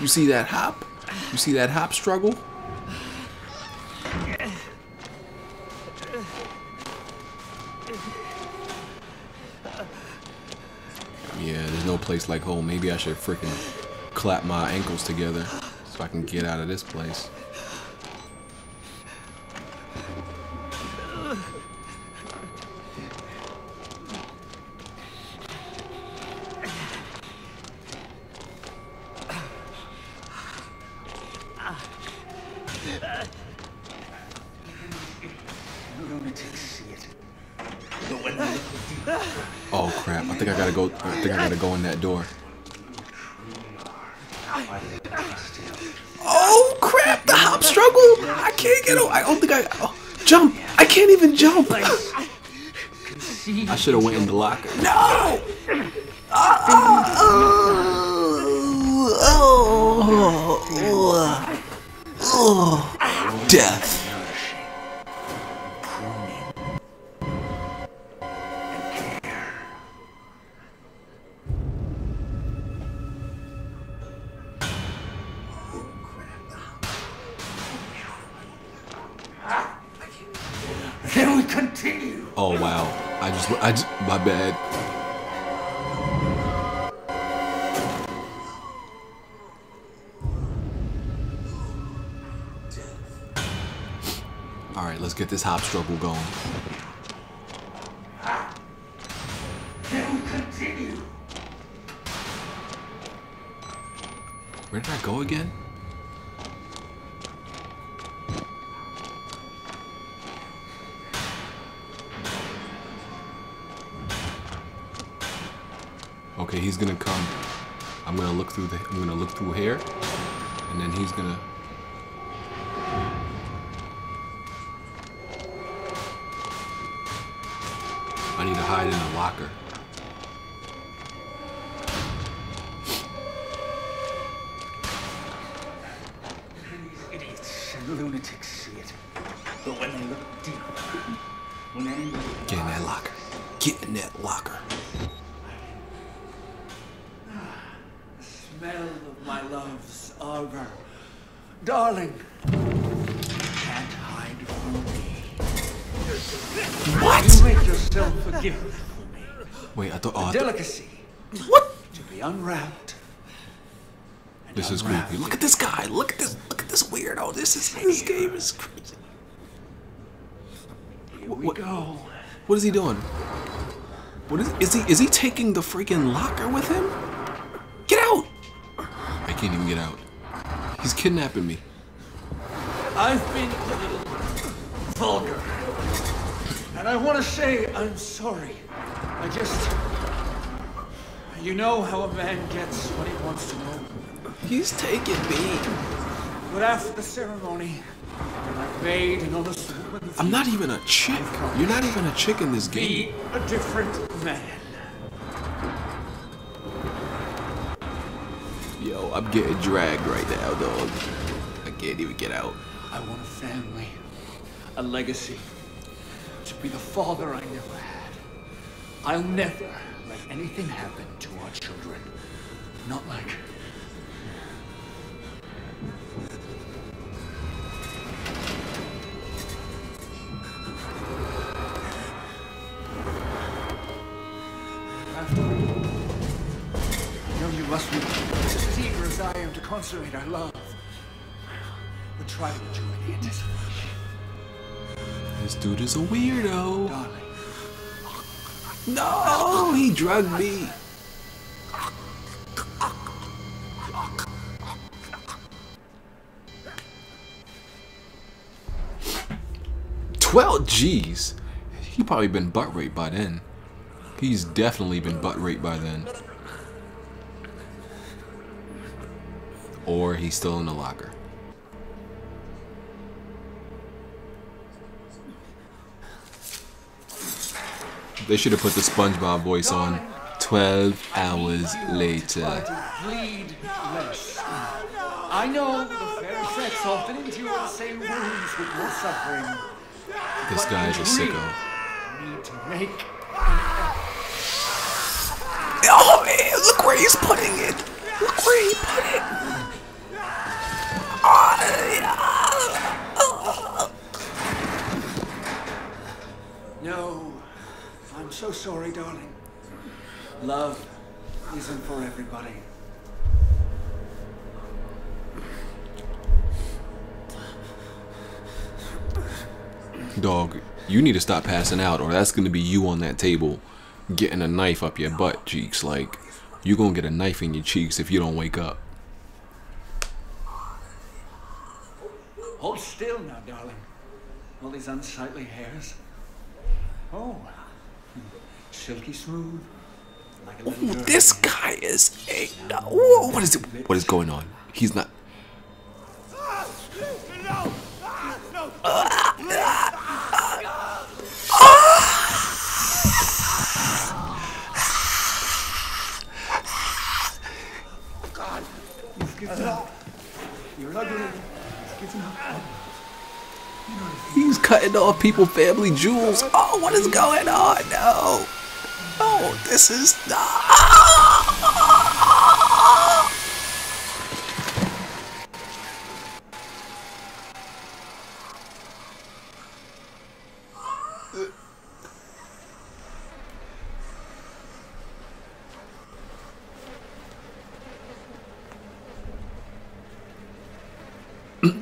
You see that hop? You see that hop struggle? Yeah, there's no place like home. Maybe I should freaking clap my ankles together so I can get out of this place. Oh crap! I think I gotta go. I think I gotta go in that door. why do they trust him? Oh crap! The hop struggle. I can't get. I don't think I. Oh, jump! I can't even jump. I should have went in the locker. No! Ah, oh, oh, oh, death. Then we continue. Oh wow! I just, I just, my bad. Get this hop struggle going. Where did I go again? Okay, he's gonna come. I'm gonna look through the. I'm gonna look through here, and then he's gonna. I need to hide in a locker. These idiots and lunatics see it. But when they look deep, when anybody Get in that locker. Get in that locker. smell of my love's arbor, darling, can't hide from. What? You make yourself for me. Wait, I thought. Oh, I Delicacy what? to be unwrapped. and This is creepy. Look at this guy. Look at this. Look at this weirdo. This is this game is crazy. Here we what- go. What is he doing? What is is he is he taking the freaking locker with him? Get out! I can't even get out. He's kidnapping me. I've been a little vulgar. And I want to say I'm sorry. I just. You know how a man gets what he wants to know. He's taking me. But after the ceremony, I made an honest woman... I'm not even a chick. You're not even a chick in this game. be a different man. Yo, I'm getting dragged right now, dog. I can't even get out. I want a family, a legacy, be the father I never had. I'll never let anything happen to our children. Not like. I you must be as eager as I am to consummate our love. But try to enjoy the anticipation, This dude is a weirdo. darling. No, he drugged me. Twelve G's. He probably been butt raped by then. He's definitely been butt raped by then. Or he's still in the locker. They should have put the SpongeBob voice on 12 hours later. I know the fair sex often the same wounds with your suffering. This guy is a sicko. Oh man, look where he's putting it! Look where he put it! Oh, no so sorry, darling. Love isn't for everybody. Dog, you need to stop passing out, or that's gonna be you on that table getting a knife up your butt cheeks. Like, you're gonna get a knife in your cheeks if you don't wake up. Hold still now, darling. All these unsightly hairs. Oh, silky smooth. Like Ooh, this guy is a. What is it? What is going on? He's not. You've given up. You're ugly. You've given up. He's cutting off people family jewels. Oh, what is going on? No. Oh, this is.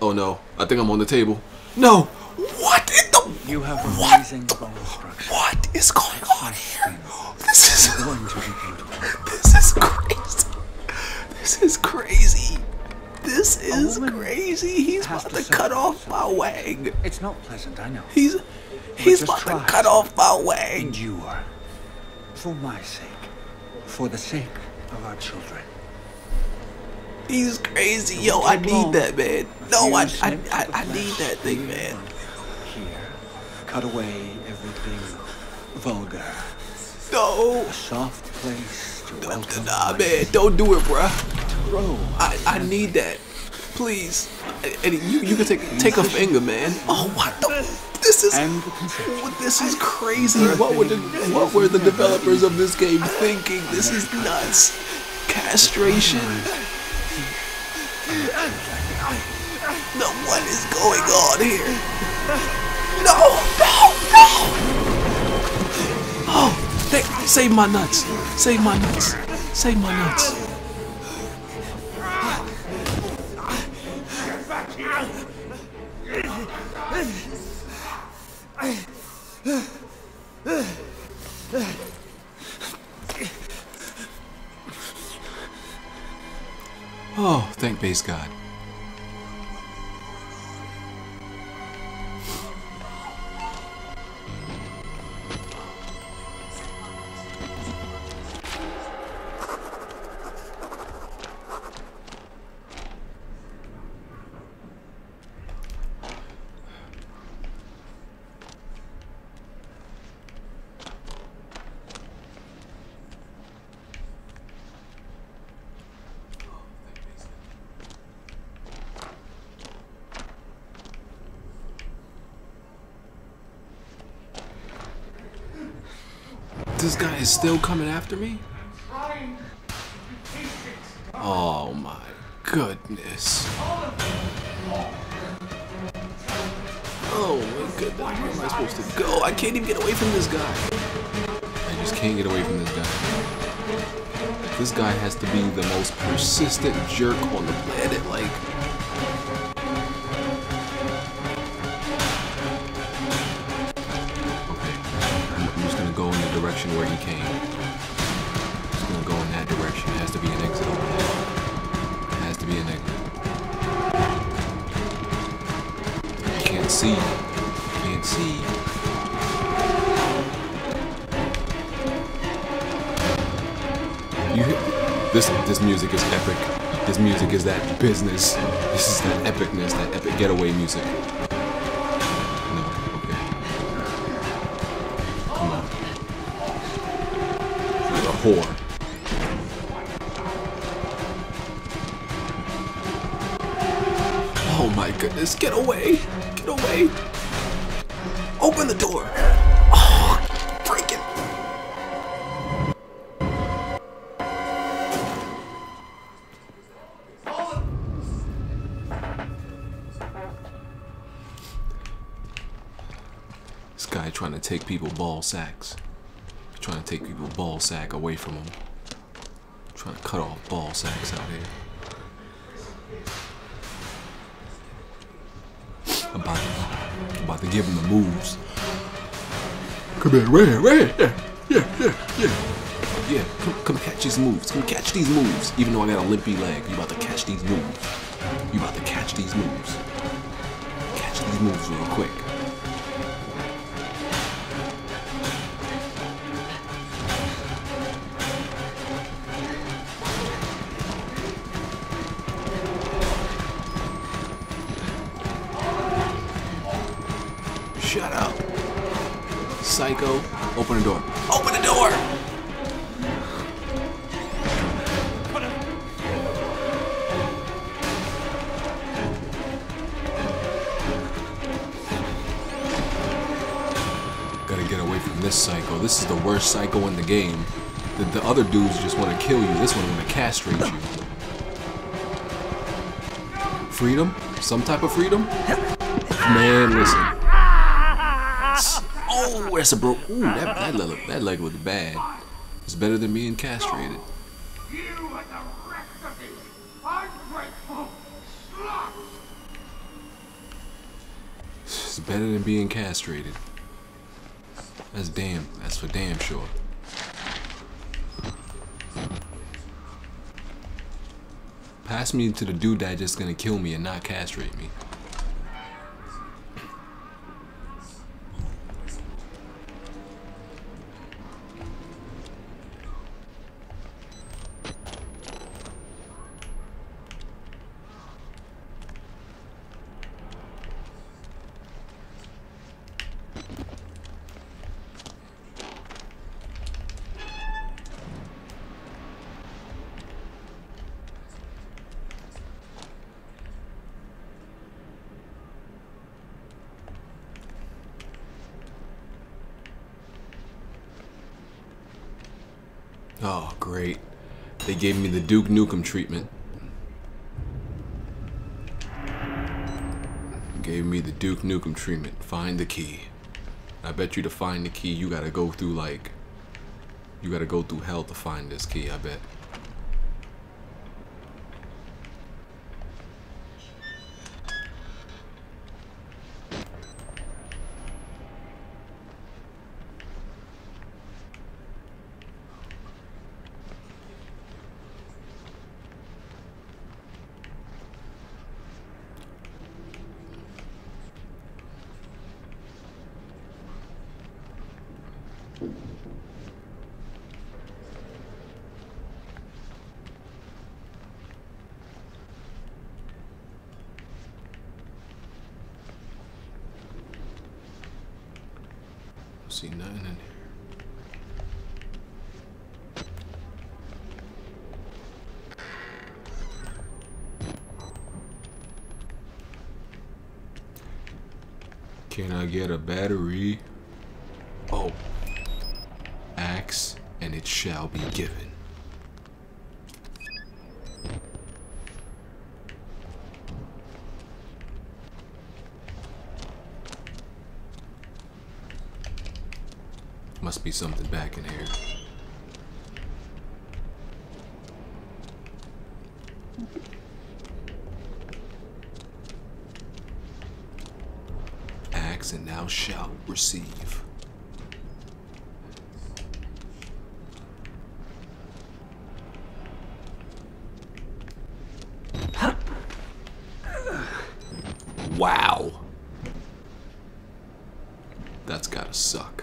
Oh no, I think I'm on the table. No! What in the. You have What? amazing bone structure. What is going on here? This is. Going to be beautiful. This is crazy. This is crazy. This is crazy. He's about to to cut off my wang. It's not pleasant, I know. He's he's about to cut off my wang. Endure. For my sake. For the sake of our children. He's crazy, yo. I need that, man. No, I I, I, I need that thing, man. Cut away everything vulgar. No, A soft place to welcome nah, man. Don't do it, bruh. to grow. I, I need that. Please. And you you can take take a finger, man. Oh, what the? This is And the conception. This is crazy. What were the what were the developers of this game thinking? This is nuts. Castration. No, what is going on here? No, no. Oh, they, save my nuts. Save my nuts. Save my nuts. Oh, thank base God. This guy is still coming after me? Oh my goodness. Oh my goodness. Where am I supposed to go? I can't even get away from this guy. I just can't get away from this guy. This guy has to be the most persistent jerk on the planet. He came. Just gonna go in that direction. It has to be an exit over there. It has to be an exit. I can't see. Can't see. You this this music is epic. This music is that business. This is that epicness, that epic getaway music. Whore. Oh my goodness, get away! Get away! Open the door! Oh, freaking! This guy trying to take people ball sacks. To take people ball sack away from him. Trying to cut off ball sacks out here. I'm about to, I'm about to give him the moves. Come here, right here, right here. Yeah, yeah, yeah, yeah. Yeah, come, come catch these moves. Come catch these moves. Even though I got a limpy leg, you about to catch these moves. You about to catch these moves. Catch these moves real quick. Shut up. Psycho, open the door. Open the door! Gotta get away from this psycho. This is the worst psycho in the game. The, the other dudes just want to kill you. This one want to castrate you. Freedom? Some type of freedom? Man, listen. Oh, that's a bro. Ooh, that, that, leg, that leg was bad. It's better than being castrated. It's better than being castrated. That's damn. That's for damn sure. Pass me to the dude that just gonna kill me and not castrate me. Oh, great. They gave me the Duke Nukem treatment. Gave me the Duke Nukem treatment. Find the key. I bet you to find the key, you gotta go through like. You gotta go through hell to find this key, I bet. See nothing in here. Can I get a battery? Oh. Axe, and it shall be given. Must be something back in here. Axe and thou shalt receive. Wow. That's gotta suck.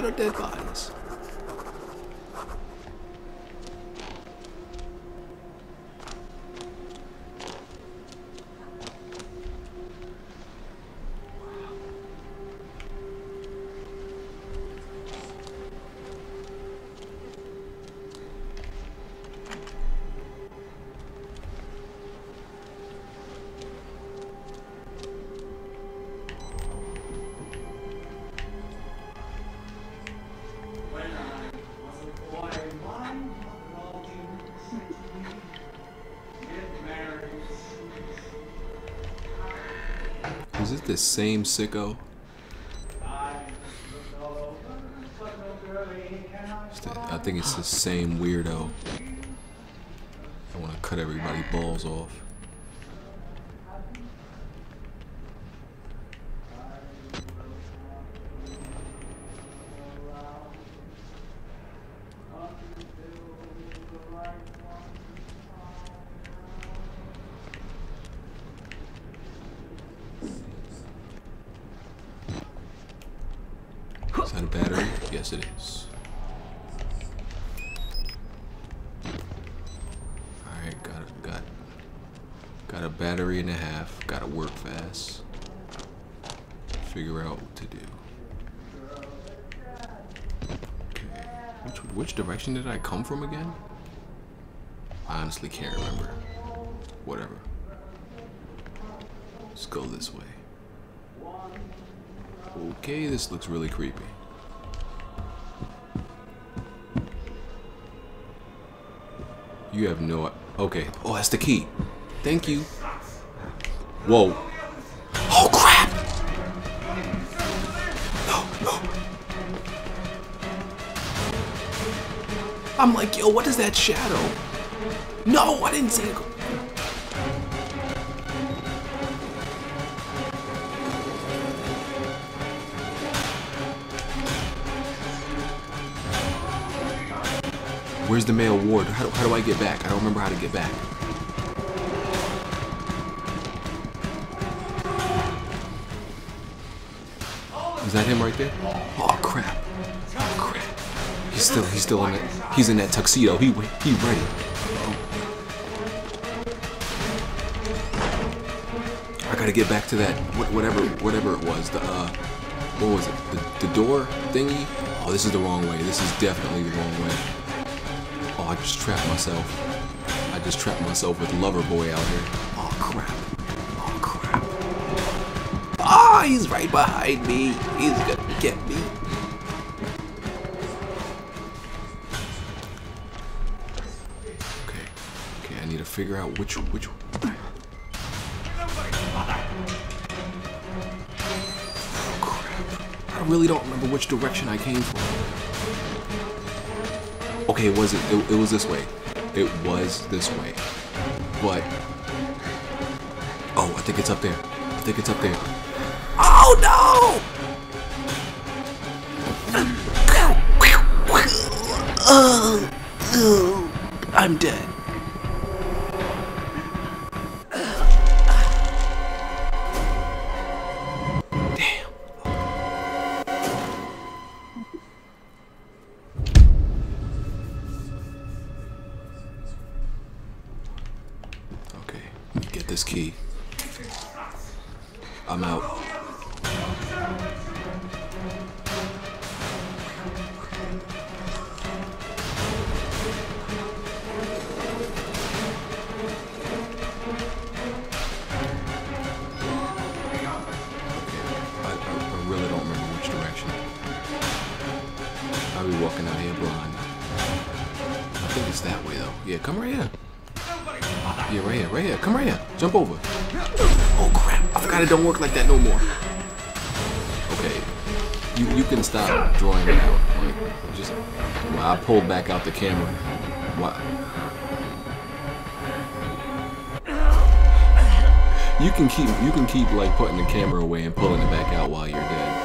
That's a lot of dead bodies. Is it the same sicko? I think it's the same weirdo. I want to cut everybody balls off. Is that a battery? Yes, it is. Alright, got it. Got, got a battery and a half. Gotta work fast. Figure out what to do. Okay. Which, which direction did I come from again? I honestly can't remember. Whatever. Let's go this way. Okay, this looks really creepy. You have no... Okay. Oh, that's the key. Thank you. Whoa. Oh, crap! No, no. I'm like, yo, what is that shadow? No, I didn't see it. Where's the male ward? How do, how do I get back? I don't remember how to get back. Is that him right there? Oh crap! Oh crap! He's still he's still in that he's in that tuxedo. He he ready. I gotta get back to that whatever whatever it was. The uh, what was it? The, the door thingy? Oh, this is the wrong way. This is definitely the wrong way. Oh, I just trapped myself. I just trapped myself with Lover Boy out here. Oh crap. Oh crap. Ah, he's right behind me. He's gonna get me. Okay. Okay, I need to figure out which which Oh crap. I really don't remember which direction I came from. Okay, it was it, it, was this way. It was this way. But Oh, I think it's up there. I think it's up there. Oh no! Oh, oh, I'm dead. Come right here. Yeah, right here, right here. Come right here. Jump over. Oh crap! I forgot it don't work like that no more. Okay, you you can stop drawing it out. Like just, well, I pulled back out the camera. What? You can keep you can keep like putting the camera away and pulling it back out while you're dead.